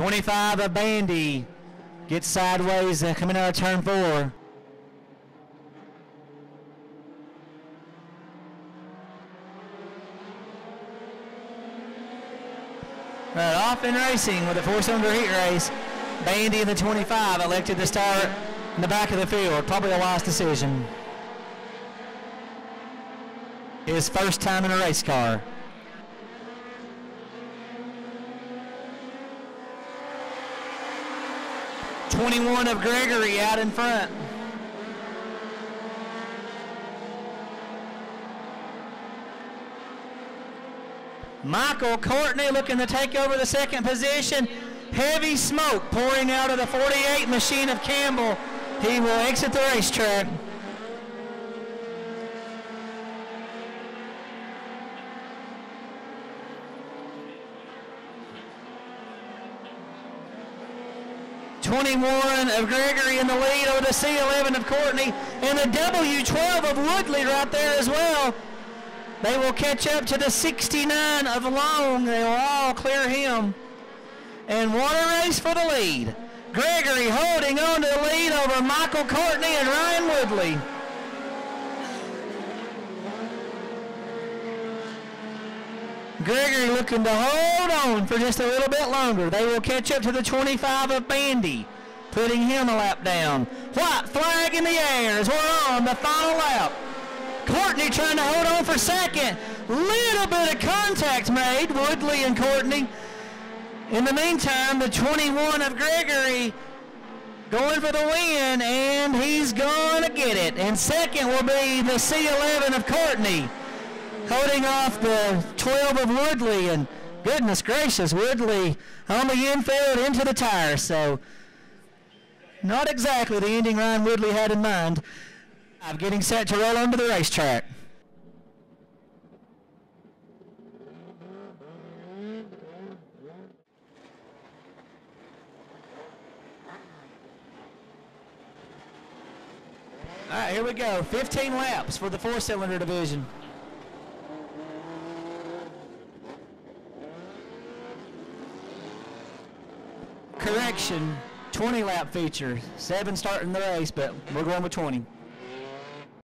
25 of Bandy gets sideways uh, coming out of turn four. Right, off and racing with a four-cylinder heat race. Bandy in the 25 elected to start in the back of the field. Probably a wise decision. His first time in a race car. Twenty-one of Gregory out in front. Michael Courtney looking to take over the second position. Heavy smoke pouring out of the 48 machine of Campbell. He will exit the racetrack. Twenty-one of Gregory in the lead over the C11 of Courtney, and the W12 of Woodley right there as well. They will catch up to the 69 of Long. They will all clear him. And what a race for the lead. Gregory holding on to the lead over Michael Courtney and Ryan Woodley. Gregory looking to hold on for just a little bit longer. They will catch up to the 25 of Bandy, putting him a lap down. White flag in the air as we're on the final lap. Courtney trying to hold on for second. Little bit of contact made, Woodley and Courtney. In the meantime, the 21 of Gregory going for the win, and he's going to get it. And second will be the C11 of Courtney, holding off the 12 of Woodley. And goodness gracious, Woodley on the infield into the tire. So not exactly the ending Ryan Woodley had in mind. I'm getting set to roll onto the racetrack. All right, here we go. 15 laps for the four-cylinder division. Correction, 20 lap feature. Seven starting the race, but we're going with 20.